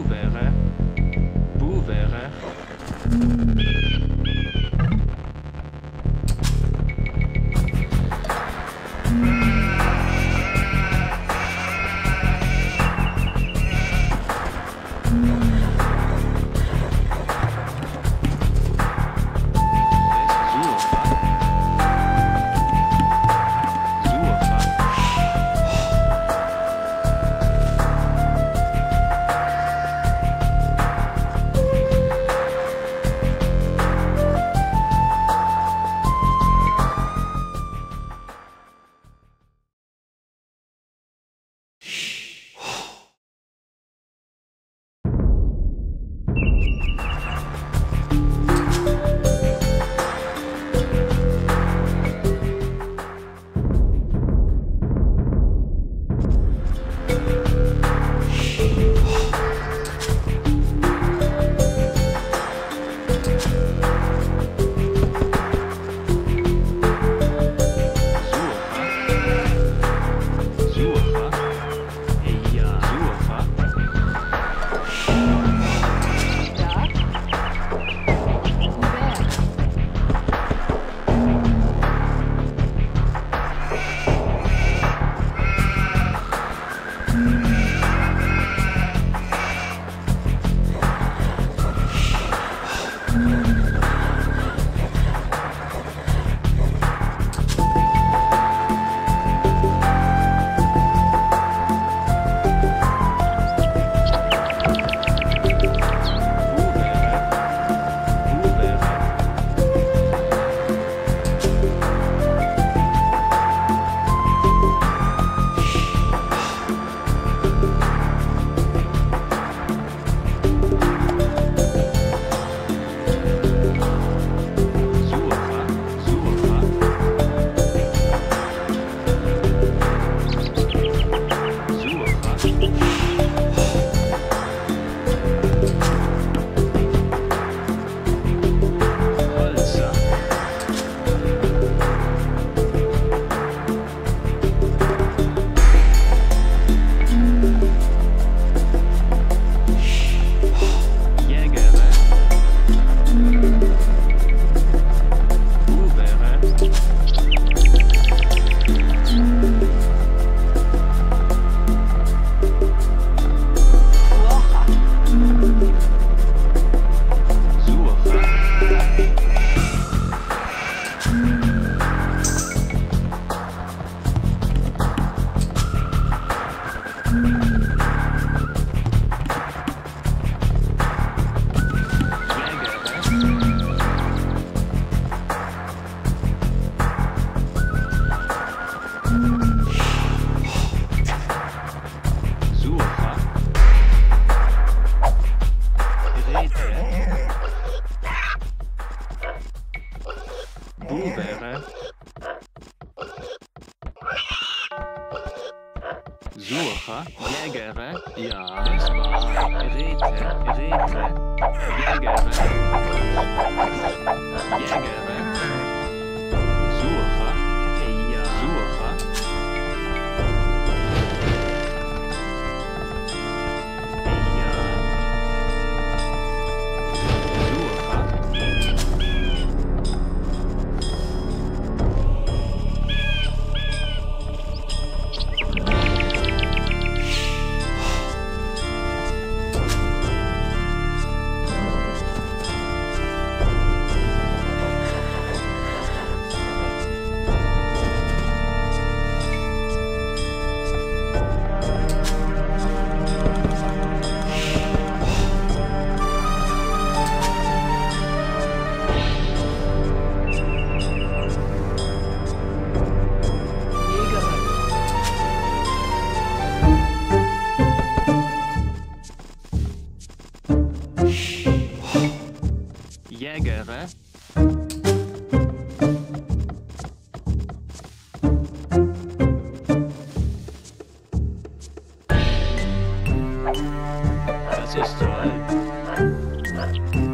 Bu wäre.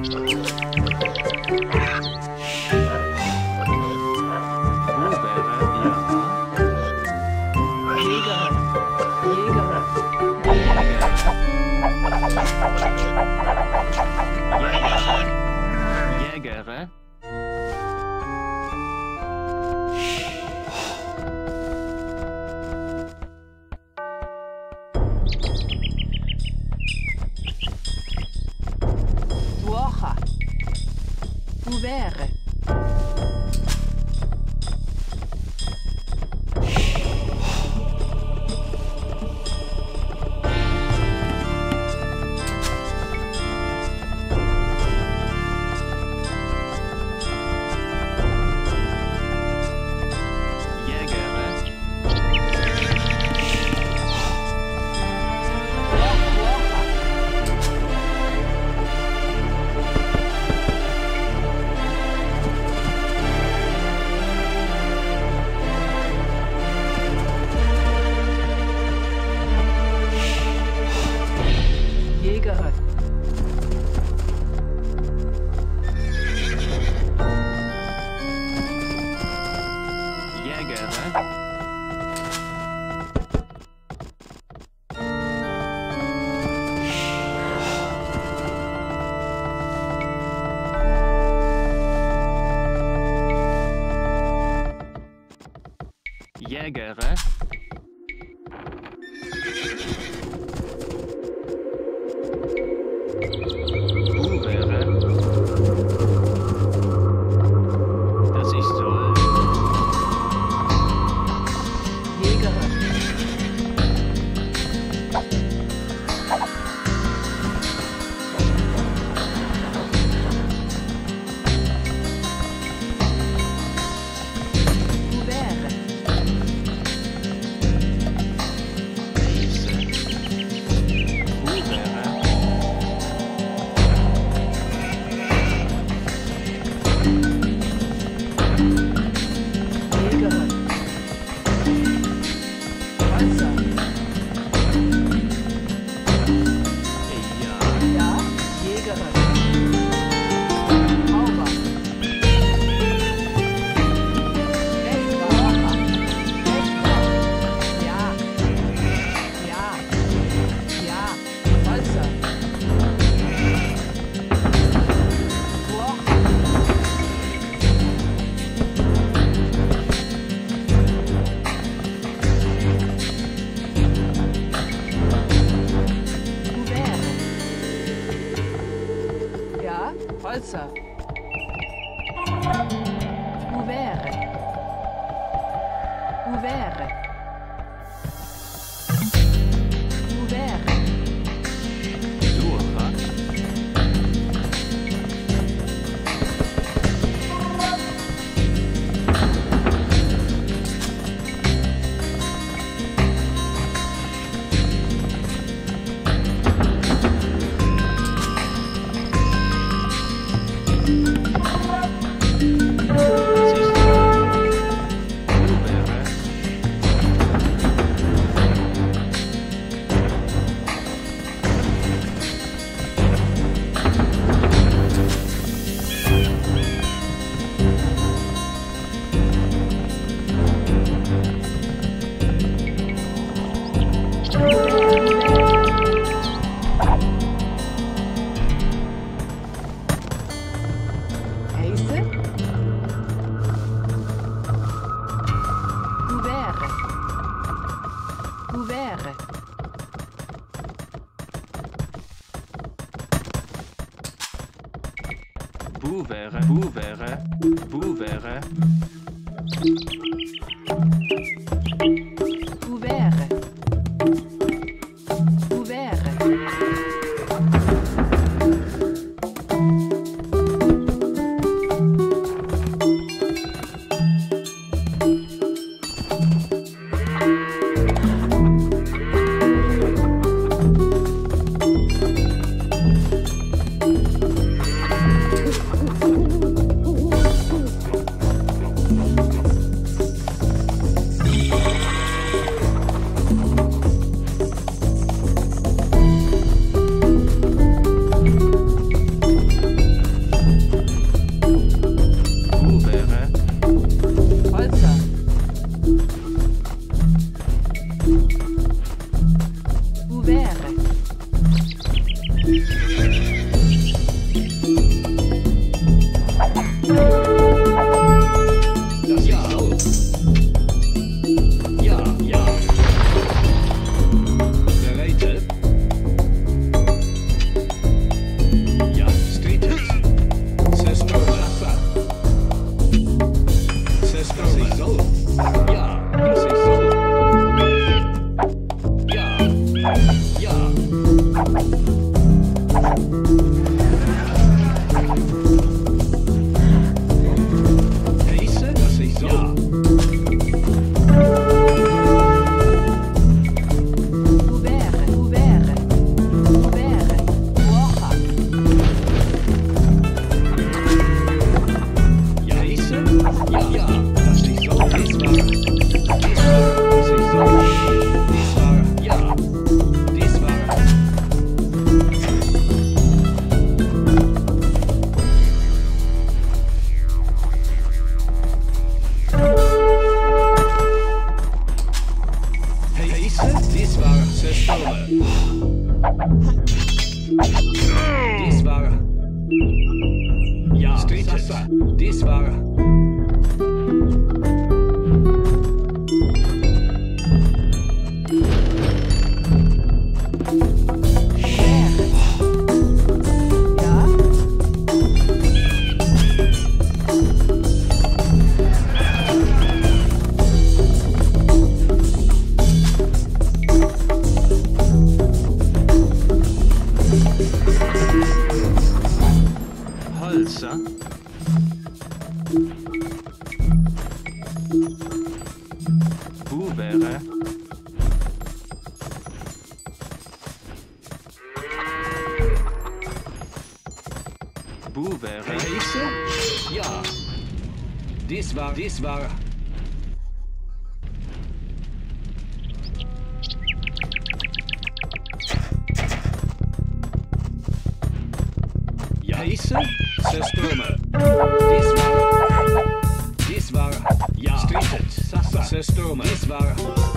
Stop. 시간을 Reise, søstrene. De svarer. De svarer. Ja. Strittet. Sassa. Søstrene. De svarer.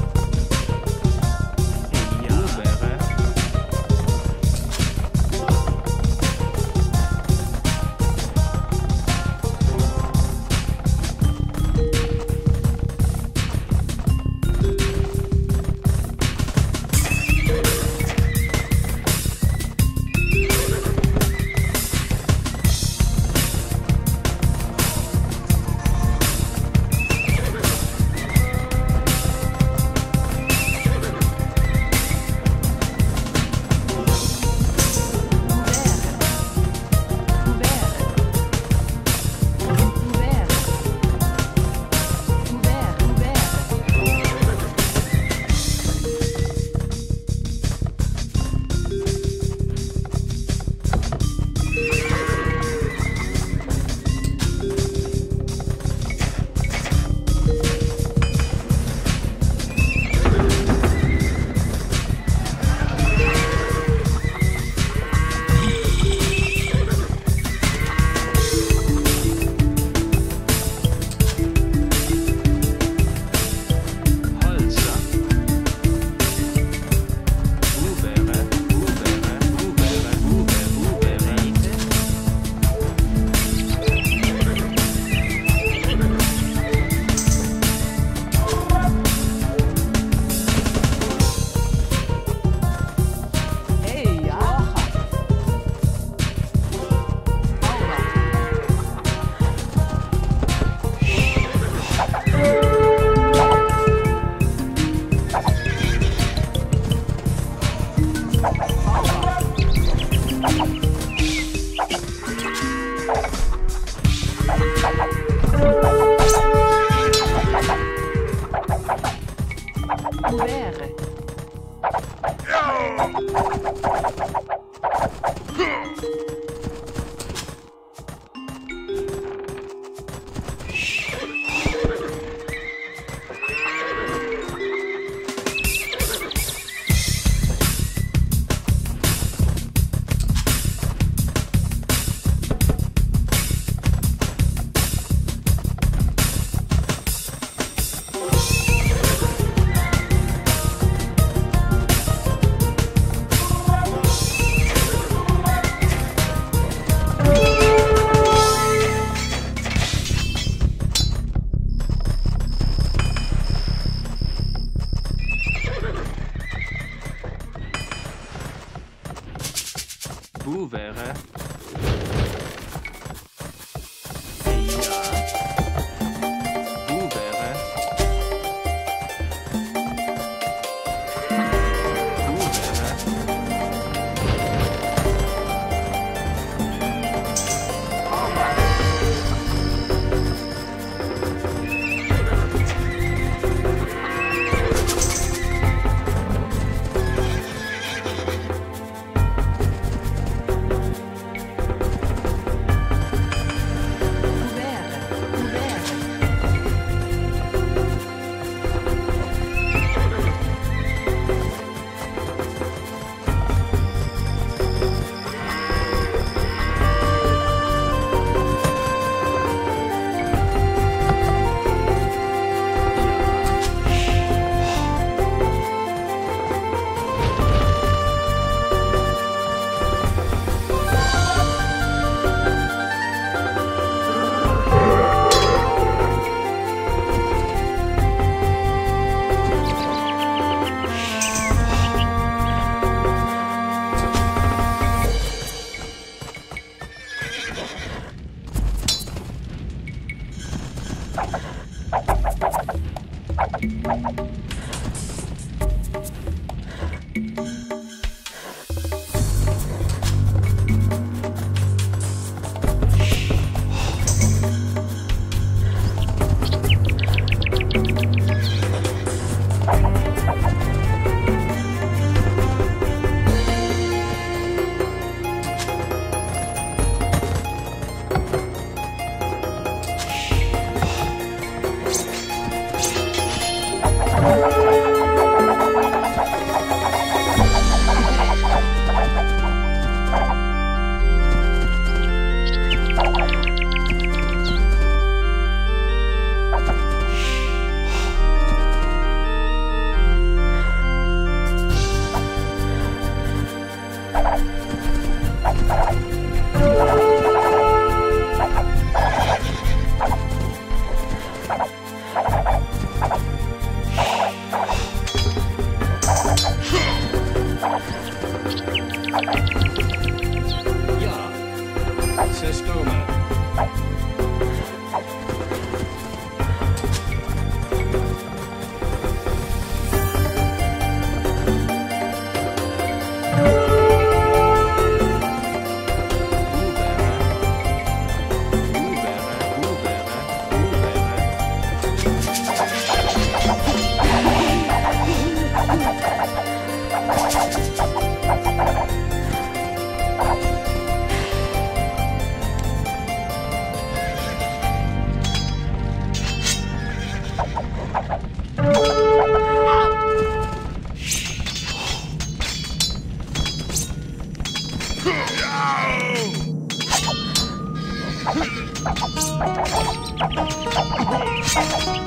you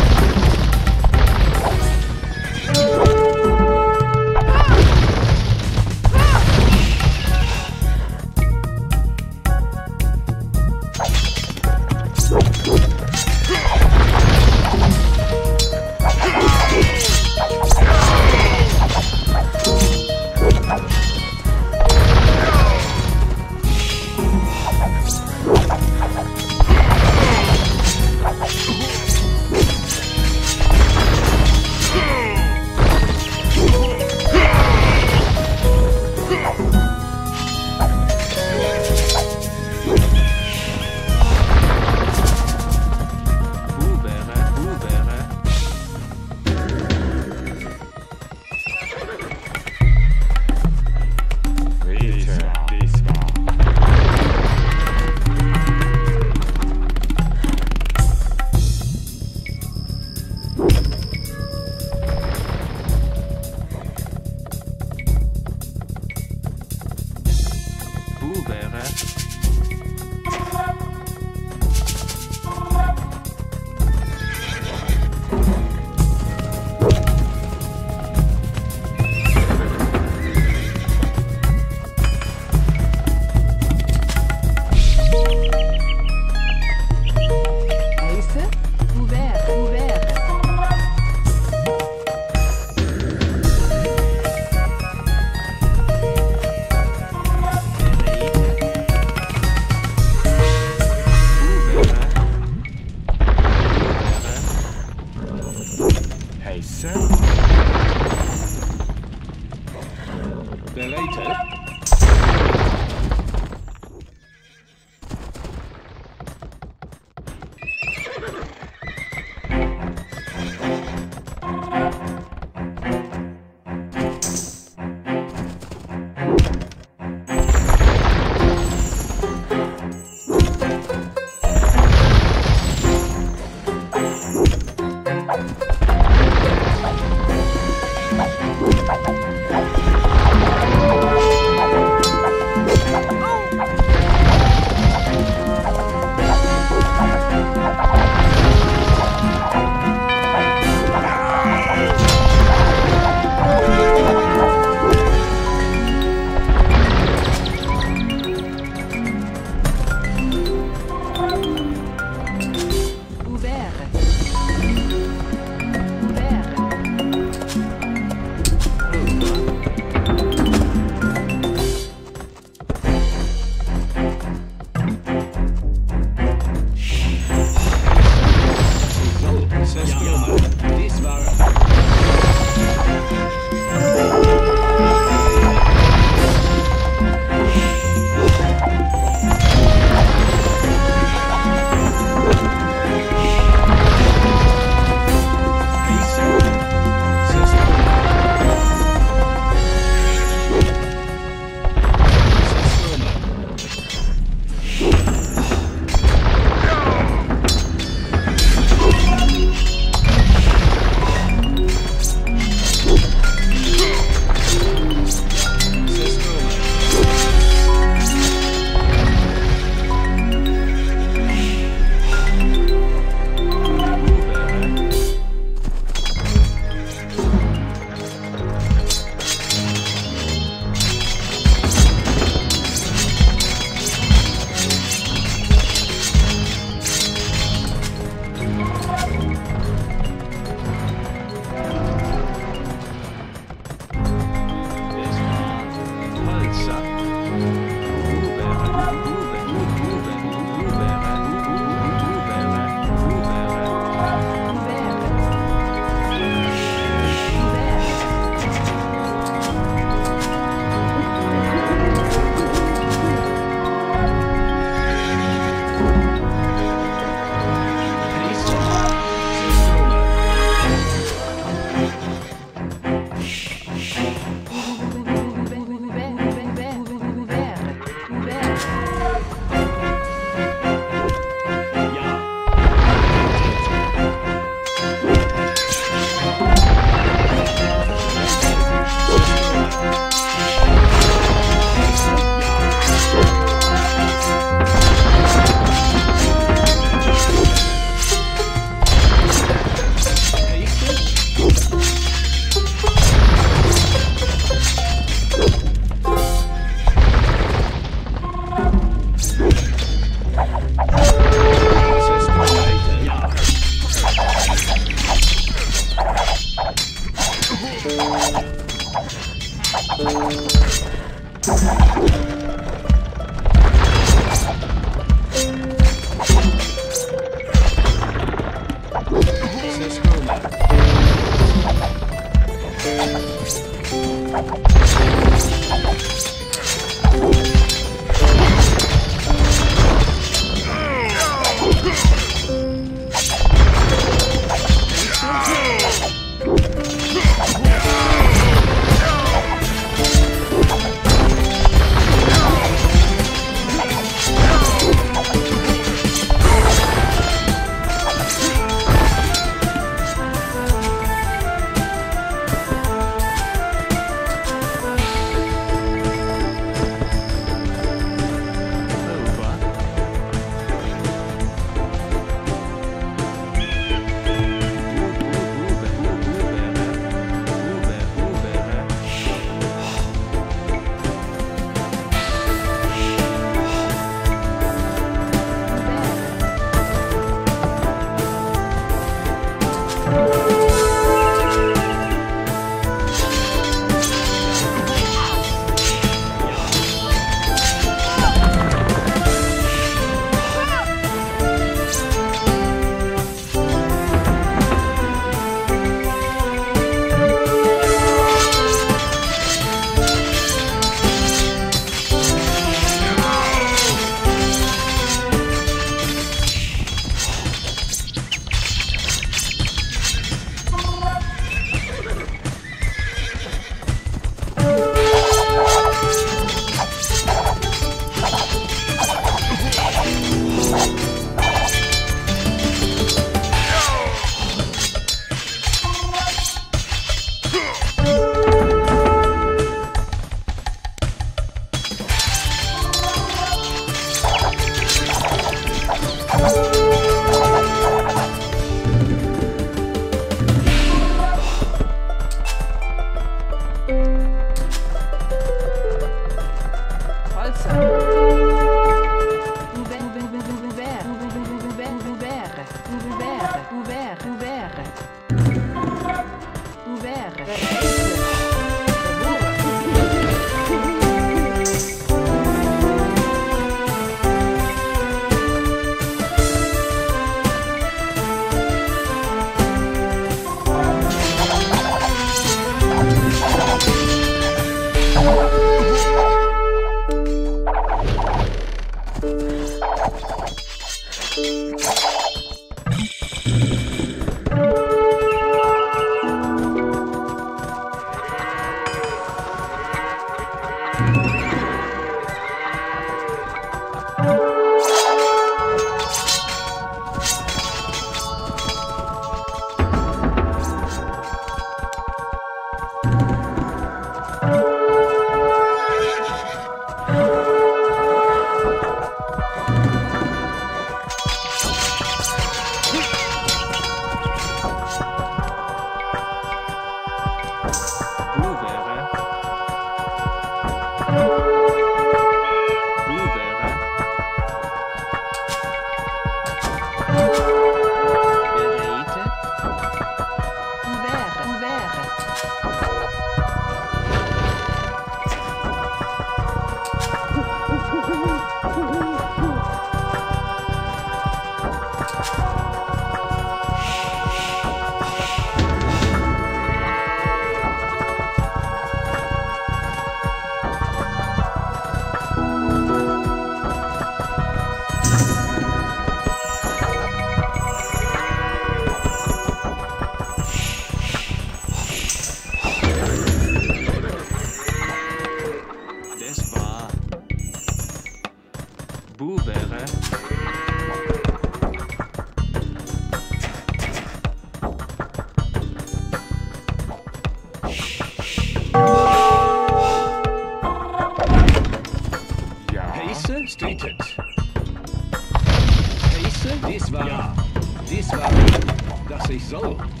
dass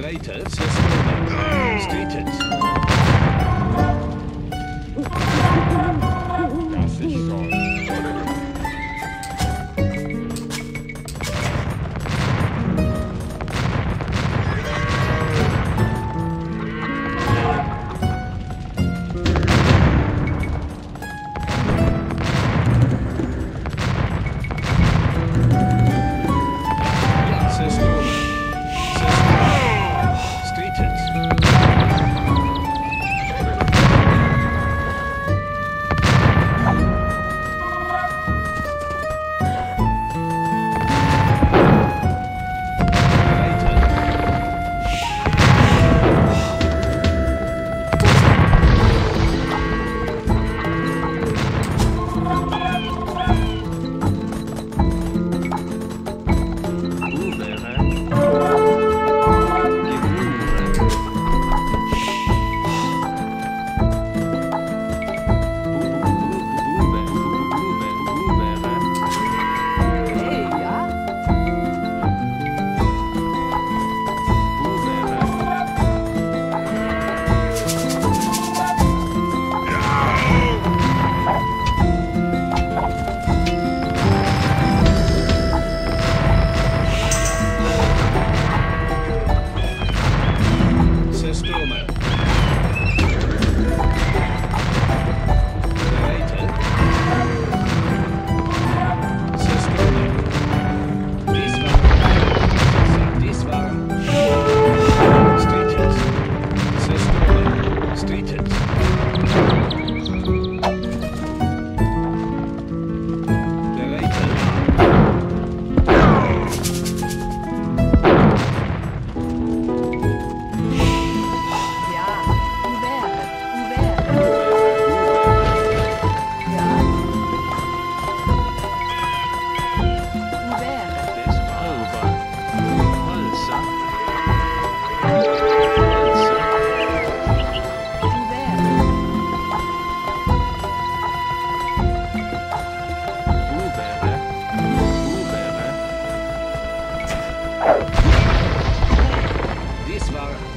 ich soll. De Reiter,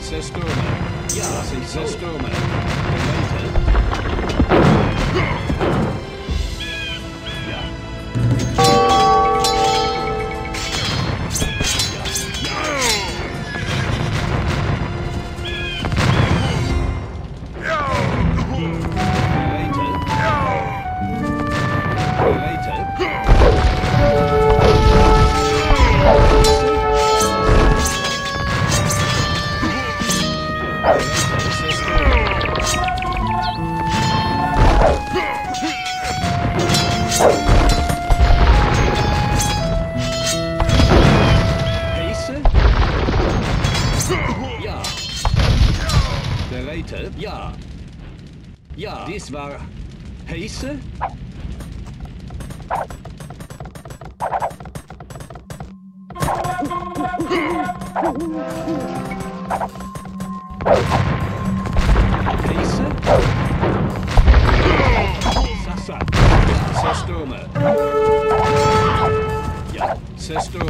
Sestormer. Ja, Sestormer. ancestral